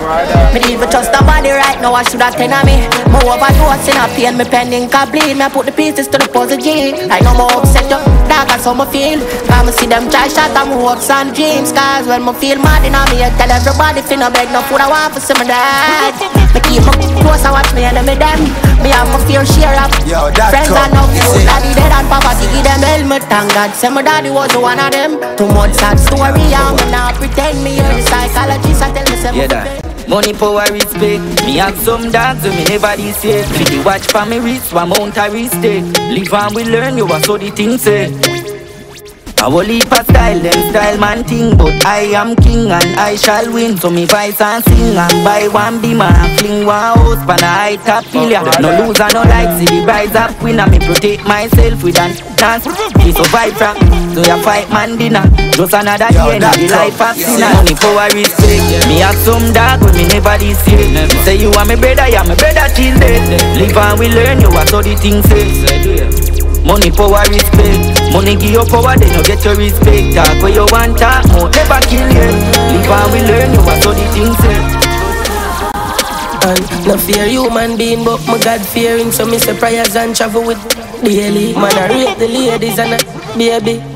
Me even trust nobody right now, I should have ten of me. More overdose in a pain, me pen incomplete. Me I put the pieces to the puzzle G. I know more upset up, dog, that's how me feel. Come see them try shot at my hopes and dreams. Cause when me feel mad in me, I tell everybody finna beg no food I want for see me dad. Me keep my close and watch me enemy them. Me have my fear share up. Yo, that Friends cup, and no you food, see. daddy dead and poverty give them helmet. Thank God, say my daddy was one of them. Too much sad story, I'm not pretend me. You're the psychologist, I tell me say Yeah, that. Money, power, respect. Me have some dogs and me never safe. If you watch for me wrist, one mount I respect. Live and we learn, you are so the thing say. I will leave a style, them style man thing But I am king and I shall win. So me voice and sing and buy one beamer And fling one house pan a high top pillar No loser, no like, see the rise up winner Me protect myself with an dance. Me survive from, so you fight man dinner Just another day in the life of sinner. Money, power, respect Me have some dog when me never this year Say you are my brother, you are my brother till death. Live and we learn, you are so the things say Money, power, respect. Money give you power, then you get your respect. Talk where you want talk, more never kill you. Live and we learn, you are so the things. And no fear human being, but my God fearing. So me prayers and travel with daily. Man, I rate the ladies and a baby.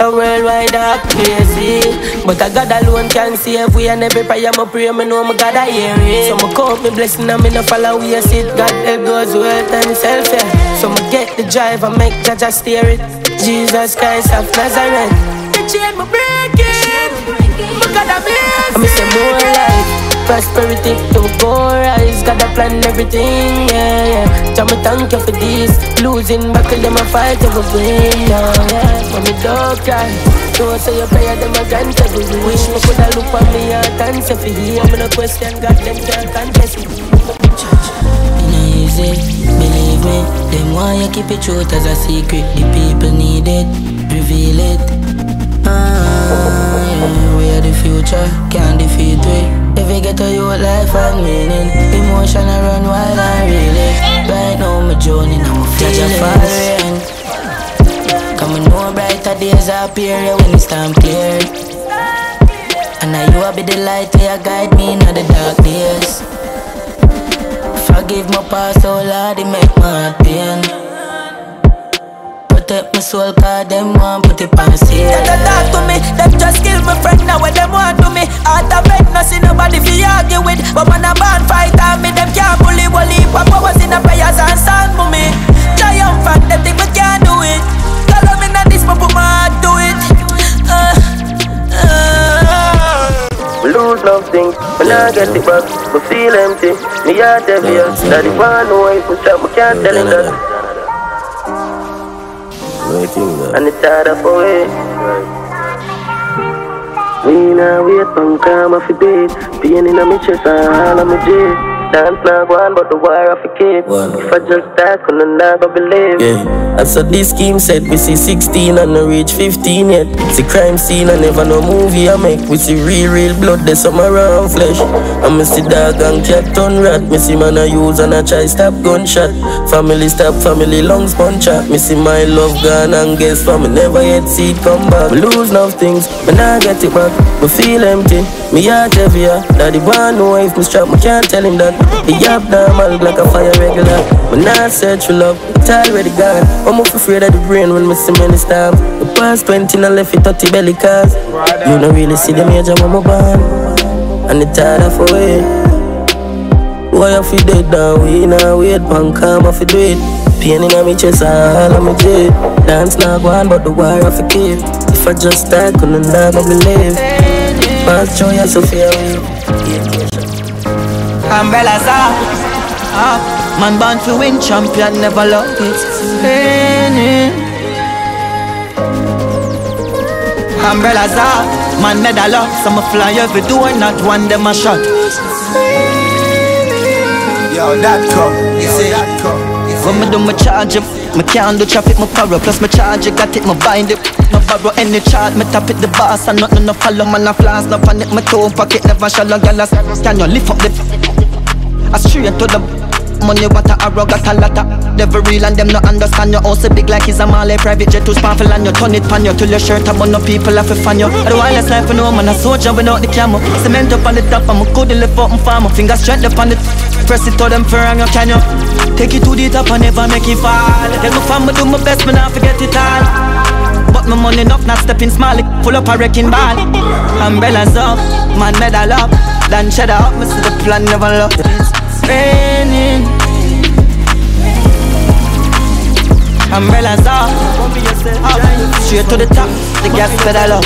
A worldwide act crazy. But a God alone can save we And every prayer me pray me know my God I hear it. So me count me blessing and me no follow we sit. God help those who hurt themselves yeah. So me get the drive and make Jah steer it. Jesus Christ of Nazareth. The chain me breaking. My God I miss I me say more life Prosperity to go rise God a plan everything yeah yeah Jah me thank you for this Losing battle them a fight every win yeah yeah For me dog cry Don't say your prayer them a grant every wish Me coulda look on me heart and say for hear Me no question God them can't confess it easy, believe me. Them want you keep it truth as a secret. The people need it, reveal it. Ah, yeah, we are the future, can't defeat we. We get to your life and meaning, emotion I run wild and really. Right now, my journey, now my feelings. following. Come on, know brighter days appear yeah, when it's time clear. And now you will be the light where you guide me in the dark days. Forgive my past, oh Lord, it make my pain Protect my soul, cause them want put it on seal They don't talk to me, them just kill my friend now when them want to me Out of bed, no see nobody fi argue with But when a band fight on me, them can't bully Wally pop powers in the prayers and song for me Triumphant, them think we can't do it Call me in this, but put my heart to it uh, uh. We lose love things, when I get it back, we feel empty. Me heart heavier, daddy want know if we stop, we can't tell him that. And it's harder for it. We now wait for karma for bed. Pain in my chest and all of my jail. Dance now go on, but the war of a keep. If I just die, couldn't never believe. Yeah, this scheme said we see 16 and no reach 15 yet. See crime scene and never no movie I make. We see real, real blood, there's some around flesh. And me see dog and cat turn rat. Me see man I use and I try stop gunshot. Family stop, family lungs punch up. Me see my love gone and guess what? Me never yet see it come back. We lose now things, but now get it back. We feel empty, me heart heavier. Daddy want know if me strap, me can't tell him that. He up normal like a fire regular. Me not search for love, it's already gone. I'm up afraid of the brain when see many storm. The past 20 and left it 30 belly cars. You don't really see the major when me born. And it's harder for way. Boy, I feel dead down, we now wait, pan calm, I feel do it. Pain in my chest, all of my jet. Dance now go on, but the wire I forgive. If I just start, couldn't never believe. Pass joy, I so fear Umbrellas up, ah, up. Man born to win, champion never lost it. Umbrellas up, man medal up. Some a fly every door, not one them a shot. Yo, that come, you see that come. When me do my charge me can't do traffic, my power Plus me charge got it, me bind it borrow any chart, me tap it the boss. And nothing no follow, man a flash. No panic, me toe pocket, never shallow Girl, I can you lift up the I straight to the money, what a got a lot of real and them no understand you. Also big like it's a mall, private jet to sparkle and you Turn it pan you. Till your shirt up on no people have to fan you. I do wireless life, for no man, a soldier without the camera. Cement up on the top, I'm a good lift up and farmer. Fingers straight up on the Press it to them for and you can you? Take it to the top and never make it fall. Tell my family do my best, me not forget it all my money enough, not stepping small, full up a wrecking ball. Umbrellas up, man medal up, then cheddar up, see the plan never look. It's raining. Umbrellas up, up, straight to the top, the gas pedal up.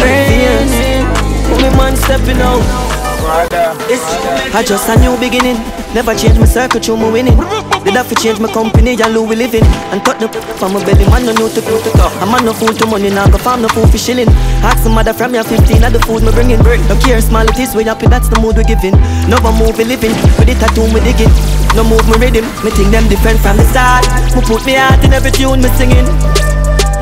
Raining, put me man stepping out. I just a new beginning. Never change my circle, through my winning. Did have to change my company and we living. And cut the from my belly, man, no new to go to go. I'm on no food to money, now go farm no food for shilling. Ask some mother from your 15 of the food me bringing. No care, small it is, we happy, that's the mood we giving. No one move we living, with the tattoo we digging. No move me rhythm, me think them different from the start. Me put me heart in every tune me singing.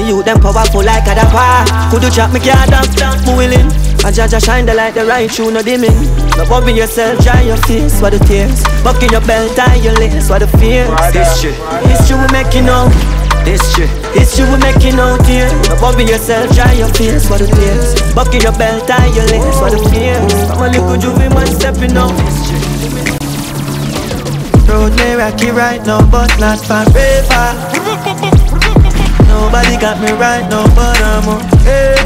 You them powerful like a dapper. Could you drop me card down, me willing. I judge shine the light, the right through no dimming. No bobbing yourself, dry your face, what the tears. Bucking your belt, tie your lace, what the fears. This shit, history we making out. This shit, history we making out here. No bobbing yourself, dry your face, what the tears. Bucking your belt, tie your lace, what the fears. I'm a little juvie man stepping out. Road may rocky right now, but not forever. Nobody got me right now, but I'm okay.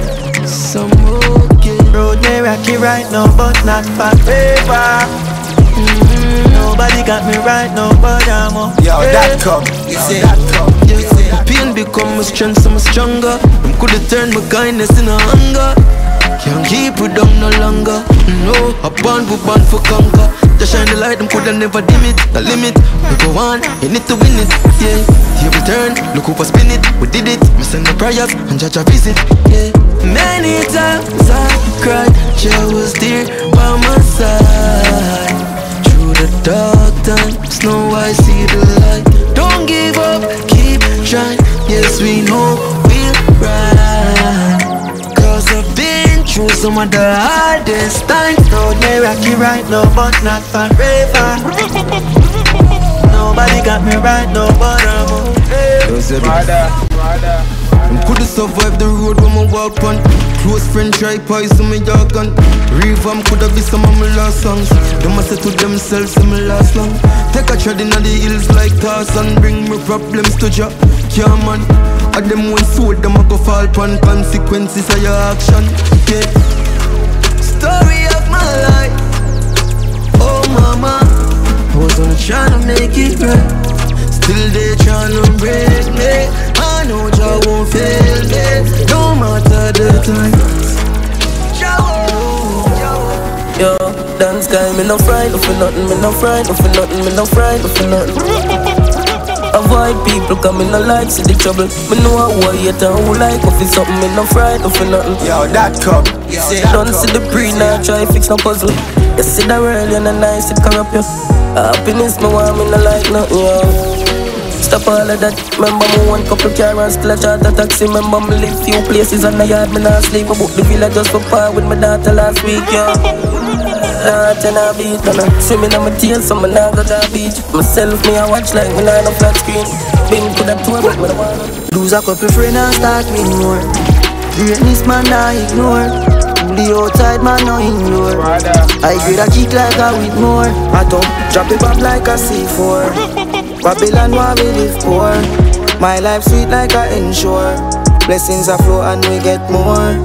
Some okay. Road may rocky right now, but not forever. Mm-hmm. Nobody got me right now, but I'm okay. Yo, that come. You see that come. You see pain become my strength, so I'm stronger. I'm coulda turned my kindness into hunger. Can't keep it down no longer. No, I born, we born for conquer. Just shine the light, them coulda never dim it. The limit, we go on, you need to win it. Yeah, here we turn, look who for spin it. We did it, me send the prayers and judge a visit. Yeah, many times I cried, Jah was there by my side. Through the dark times, now I see the light. Don't give up, keep trying. Yes, we know we'll ride. Cause I've been through some of the hardest times. Road may rocky right now, but not forever. Nobody got me right now, but I'm okay. Them coulda survived the road when I walk on. Close friend try poison me dog on. Revamp coulda be some of my last songs. Them a say to themselves, say me last long. Take a tread inna the hills like Tarzan. Bring me problems to Jah, yeah man. A them one sword, them a go fall pon consequences of your action. Yeah. Story of my life. Oh mama, I was only trying to make it right. Still they tryna break me. I know Jah won't fail me, no matter the time. Yo, dance guy, me no frightened for nothing, me no frightened for nothing, me no frightened for nothing. Avoid people coming no like see the trouble. Me know how I hate and who like if it's something me no frightened for nothing. Yo, that come. Don't see the pre now try fix no puzzle. You see the world and the nice it corrupt you. Happiness me want me no like nothing yo. Stop all of that. Remember me one couple car and still a charter taxi. Remember me live few places and the yard me not sleep. I booked the villa just for par with my daughter last week yo. Nah, ten a beat, and I swimming on my tail, so me nah go to the beach. Myself, me I watch like me nah no flat screen. Been to that tour, but me no wanna. Lose a couple friends and start me more. Greatness man I ignore. The outside man no ignore. I grade a kick like a with more. I don't drop it back like a C4. Babylon where we live poor. My life sweet like a ensure. Blessings are flow and we get more.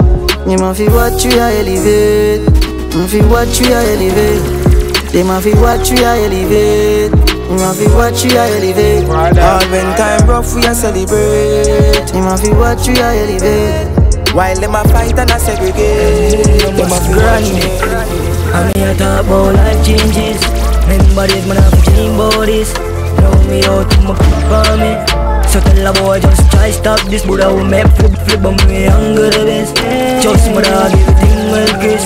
You must feel what you are elevate. You must feel what you are elevate. They must feel what you are elevate. You must feel what you are elevate. All when time rough we are celebrate. You must feel what you are elevate. While them a fight and a segregate. Them a granny. I'm here talk about life changes. Remember this man to dream about this. Me out my for me. So tell a boy just try stop this Buddha will make flip flip but me younger the best Just my dog everything well grace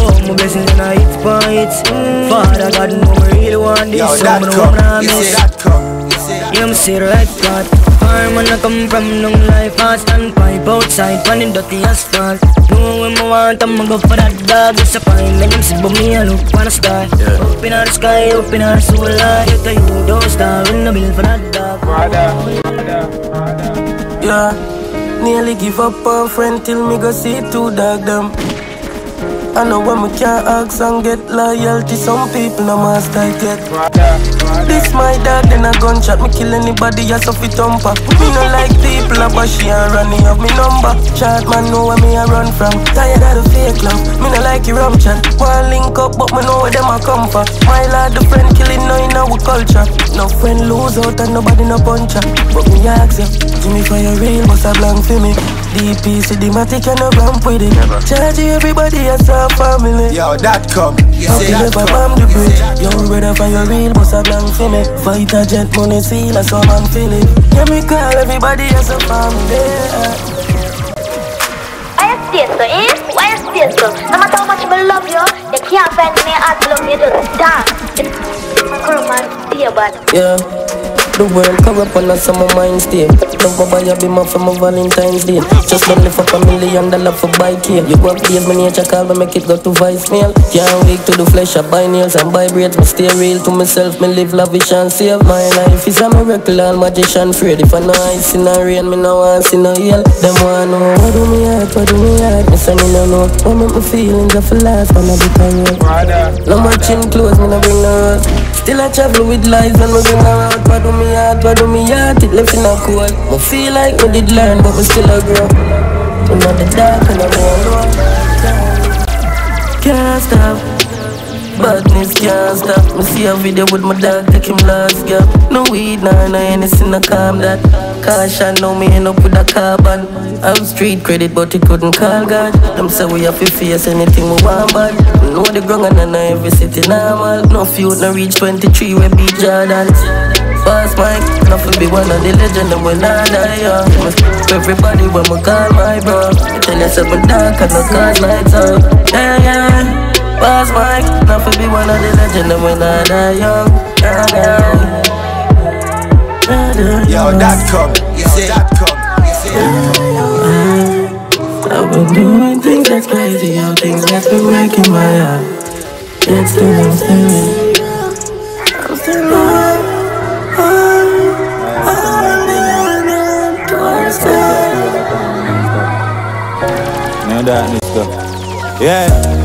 Oh my blessings and I hit for hits Father God know me really want this Yo, So that come. I'm You see that come. You see Yeah, I'm see the right part. Farm when I come from long life, fast and pipe outside, pan in dirty asphalt. Know when I want, I'ma go for that dog. Disappointment, I'm sick, but me, I look for the sky. Up in the sky, up in the soul, I get to you, don't stop, in the bill for that dog. Yeah, nearly give up on friend till me go see two dog them. I know when me can't ask and get loyalty, some people no master get. This my dad, then a gunshot, me kill anybody of it thumper. Me no like people a bashy and running up me number. Chat man know where me a run from. Tired of the fake love, me no like your rum chat. One link up, but me know where them a come from. My lad, the friend killing no in our culture. No friend lose out and nobody no puncher. But me ask you, me for your real, what's a blank for me? DP, cinematic and no ramp with it. Charge everybody as a family. Yo, that come. You say can that never come. bomb the bridge? Yo, brother, for your real, boss a blank for me. Fight a jet, money seal, a some man feel it. Yeah, me call everybody as a family. Why you stay so, eh? Why you stay so? No matter how much I love you, you can't find me hard to love me, you just dance. It's come and stay bad. Yeah. The world corrupt and that's on my mind stay. Love my buy a beamer for my Valentine's Day. Just don't live up a million dollar for bike here You work days, my nature call me make it go to vice voicemail Can't wait to the flesh, I buy nails and buy braids Me stay real to myself, me live lavish and save. My life is a miracle, all magician afraid. If I know ice in the rain, me no want see no hail. Them want know, what do me heart, what do me heart Me say me no know, what make my feelings of last when I be tired No more chin close, me no bring no rose Still I travel with lies and me bring her out What do me heart, what do me heart, it left in a cold. Me feel like me did learn, but me still a grow. You the dark and I know Can't stop Badness can't stop Me. See a video with my dog, take him last gap. No weed, nah, no anything to calm that? Caution, now me end up with a carbon. Have street credit, but he couldn't call God. Them say we have to face anything we want bad Know the ground and I know every city normal. No feud, no reach 23, we beat Jordan. Fast mic, nothing be one of the legend and when I die, yeah Everybody when we call my bro Tell us I'm dark and no cause lights up Yeah, yeah Fast mic, nothing be one of the legend and when I die young Yeah, yeah Yo, that come. Say that come. You say that come. I've been doing things that's crazy, yo, things that's been breaking my heart. Yet still I'm still I'm still on, on, on, on, towards No darkness stuff. Yeah.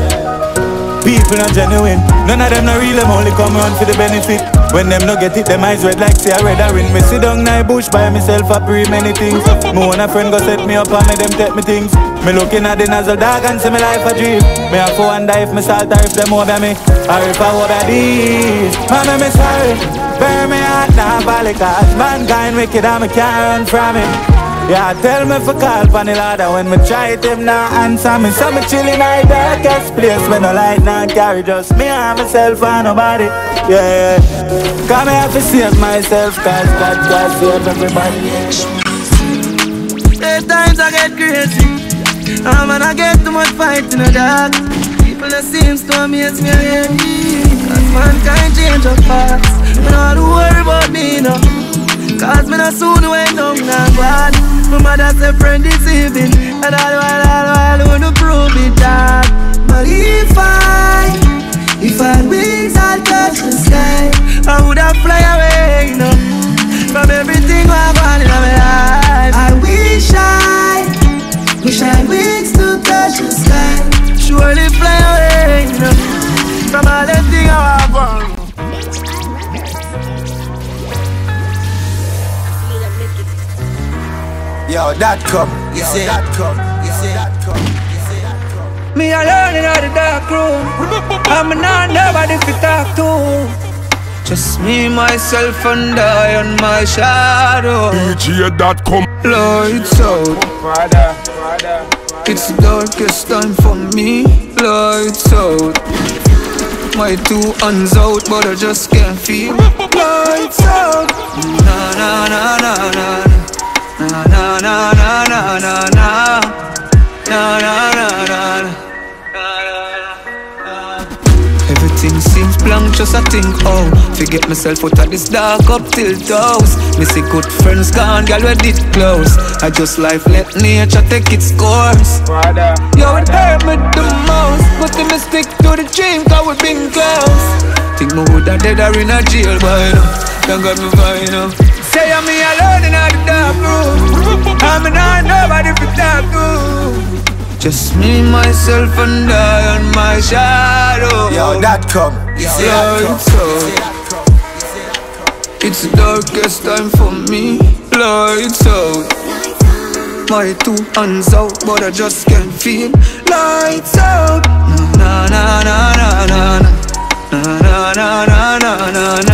People not genuine. None of them not real, them only come around for the benefit. When them no get it, them eyes red like say I red ring. Me sit down in bush by myself, I pray many things. Me want a friend go set me up and me them take me things. Me looking at the nozzle dog and see me life a dream. Me have to wonder if me salt or if them over me, or if I over these. Man, me sorry. Burn me heart now, valley cause mankind wicked and me can't run from it. Yeah, tell me for call for the ladder when me try it, him now answer me. So me chillin' in the darkest place when no light now carry just me and myself and nobody. Yeah, yeah. Come here to save myself, cause God, God save everybody. At times I get crazy. Um, and I get too much fight in the dark. People that seems to amaze me again. Cause mankind change up fast. Me not to worry about me no. Cause me not soon went down and bad. My mother say friend deceiving. And all while, all while, wanna prove it that. But if I, if I wings, I'd touch the sky. I would have fly away, you know. From everything I've gone in my life. I wish I, wish I wings to touch the sky. Surely fly away, you know. From all the things I've gone. Yo, that come. You say that come. You say that come. You say that come. Me alone in the dark room. I'm not nobody to talk to. Just me, myself, and I on my shadow. DJ Dotcom. Lights out. It's the darkest time for me. Lights out. My two hands out, but I just can't feel. Lights out. Na na na na na. Na na na na na na na. Na na na na na. Everything seems blank anxious, I think, oh. Forget myself out of this dark up till Me see good friends gone, girl, we did close. I just life let nature take its course. Yo, it hurt me the most. But then me stick to the dream, cause we been close. Think me woulda dead or in a jail by now Don't got me fine now Say I'm me alone in the dark room I'm not nobody for talk to just me, myself, and I and my shadow. Yo, that come. Yo, it's out. It's the darkest time for me. Lights out. My two hands out, but I just can't feel. Lights out. Na na na na na na Na na na na na na.